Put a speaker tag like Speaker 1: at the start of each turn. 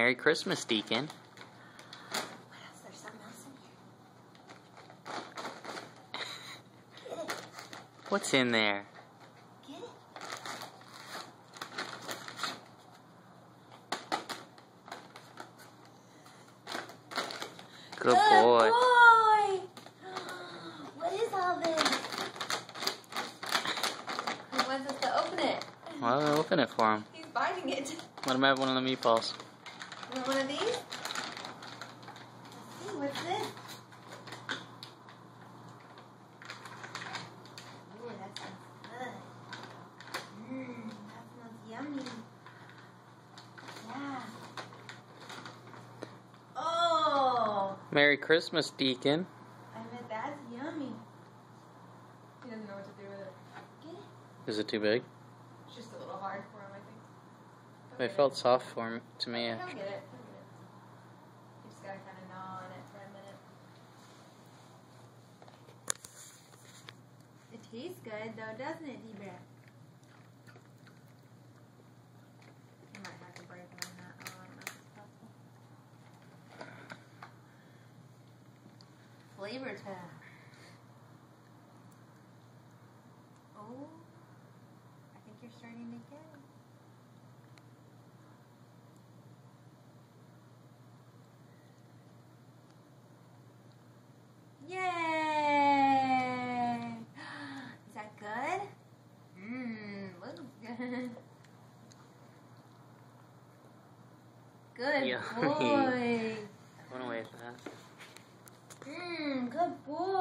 Speaker 1: Merry Christmas, Deacon.
Speaker 2: What else? There's something else in here. Get it.
Speaker 1: What's in there?
Speaker 2: Get.
Speaker 1: Good boy.
Speaker 2: boy. What is all this?
Speaker 3: He wants us to open it.
Speaker 1: Well, open it for him.
Speaker 3: He's biting it.
Speaker 1: Let him have one of the meatballs.
Speaker 3: You want one of these?
Speaker 2: Let's see, what's this? Ooh, that sounds good. Mmm, that smells yummy. Yeah. Oh,
Speaker 1: Merry Christmas, Deacon.
Speaker 2: I bet that's yummy.
Speaker 3: He doesn't know what to do with it.
Speaker 2: Get it.
Speaker 1: Is it too big?
Speaker 3: It's just a little hard for him, I think.
Speaker 1: They felt soft for to me.
Speaker 3: Get it. On
Speaker 2: tastes good though, doesn't it, D-Bear? You might have to break of that. If possible. Flavor test. Oh, I think you're starting to get it. Yay! Is that good? Mmm, looks good. Good
Speaker 1: Yummy.
Speaker 2: boy.
Speaker 1: I went away fast.
Speaker 2: Mmm, good boy.